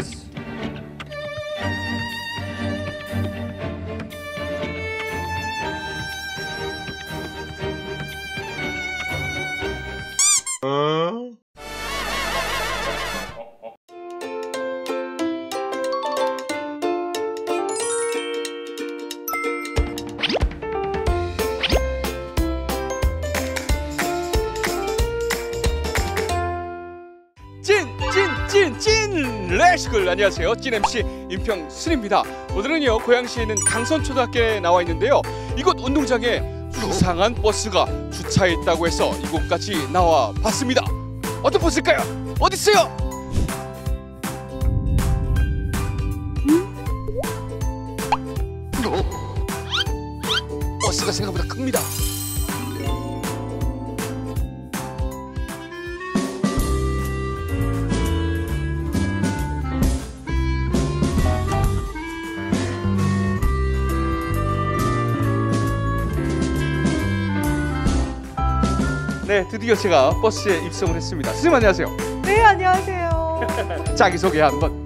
service 바이시클. 안녕하세요. 찐 MC 임평순입니다. 오늘은요 고양시에 있는 강선초등학교에 나와 있는데요. 이곳 운동장에 수상한 버스가 주차해 있다고 해서 이곳까지 나와 봤습니다. 어떤 버스일까요? 어디 있어요? 버스가 생각보다 큽니다 네 드디어 제가 버스에 입성을 했습니다 선생님 안녕하세요 네, 안녕하세요. 자기소개 한번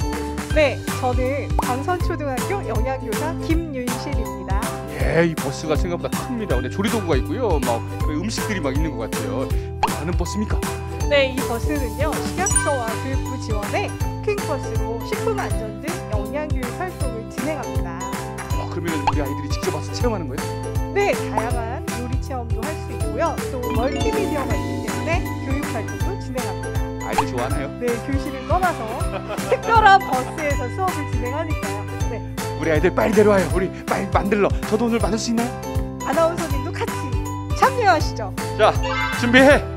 네, 저는 광선초등학교 영양교사 김윤실입니다. 예, 이 버스가 생각보다 큽니다. 근데 조리도구가 있고요. 막 음식들이 막 있는 것 같아요. 뭐 하는 버스입니까? 네, 이 버스는요, 식약처와 교육부 지원에 쿠킹버스로 식품 안전 등 영양교육 활동을 진행합니다. 어, 그러면 우리 아이들이 직접 와서 체험하는 거예요? 아이들 좋아하나요? 네, 교실을 떠나서 특별한 버스에서 수업을 진행하니까요. 네, 우리 아이들 빨리 내려와요. 우리 빨리 만들러. 저도 오늘 만들 수 있나요? 아나운서님도 같이 참여하시죠. 자, 준비해.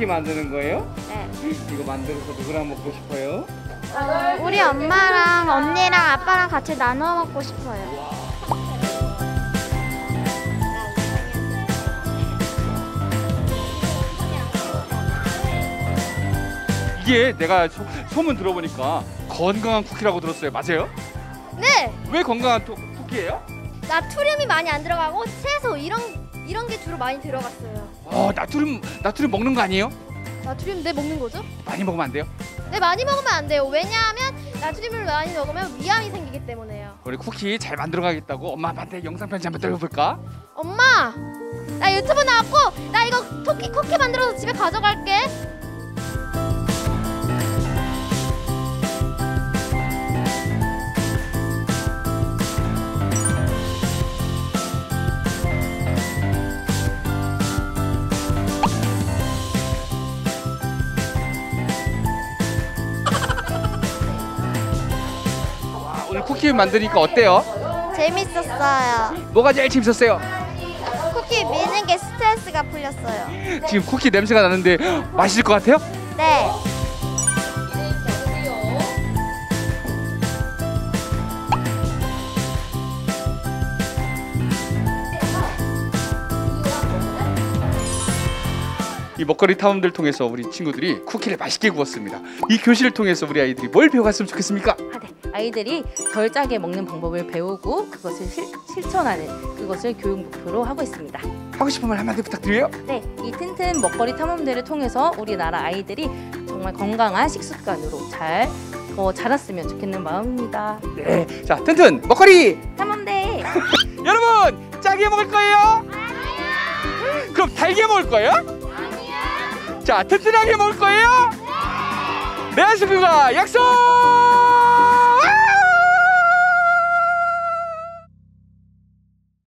쿠키 만드는 거예요? 네. 이거 만들어서 누구랑 먹고 싶어요? 우리 엄마랑 언니랑 아빠랑 같이 나눠 먹고 싶어요. 이게 내가 소, 소문 들어보니까 건강한 쿠키라고 들었어요. 맞아요? 네. 왜 건강한 토, 쿠키예요? 나트륨이 많이 안 들어가고 채소 이런 이런 게 주로 많이 들어갔어요. 어, 나트륨 나트륨 먹는 거 아니에요? 나트륨 내 먹는 거죠? 많이 먹으면 안 돼요? 네 많이 먹으면 안 돼요. 왜냐하면 나트륨을 많이 먹으면 위암이 생기기 때문에요. 우리 쿠키 잘 만들어 가겠다고 엄마 아빠한테 영상 편지 한번 들려볼까? 엄마, 나 유튜브 나왔고 나 이거 토끼 쿠키 만들어서 집에 가져갈게. 오늘 쿠키 만드니까 어때요? 재밌었어요. 뭐가 제일 재밌었어요? 쿠키 미는 게 스트레스가 풀렸어요. 지금 쿠키 냄새가 나는데 맛있을 것 같아요? 네. 이 먹거리 탐험들 통해서 우리 친구들이 쿠키를 맛있게 구웠습니다. 이 교실을 통해서 우리 아이들이 뭘 배워갔으면 좋겠습니까? 아, 네. 아이들이 덜 짜게 먹는 방법을 배우고 그것을 실, 실천하는 그것을 교육 목표로 하고 있습니다. 하고 싶은 말 한마디 부탁드려요. 네, 이 튼튼 먹거리 탐험대를 통해서 우리나라 아이들이 정말 건강한 식습관으로 잘 어, 자랐으면 좋겠는 마음입니다. 네, 자 튼튼 먹거리 탐험대 여러분 짜게 먹을 거예요? 그럼 달게 먹을 거예요? 자 튼튼하게 먹을 거예요? 네. 내 친구가 약속.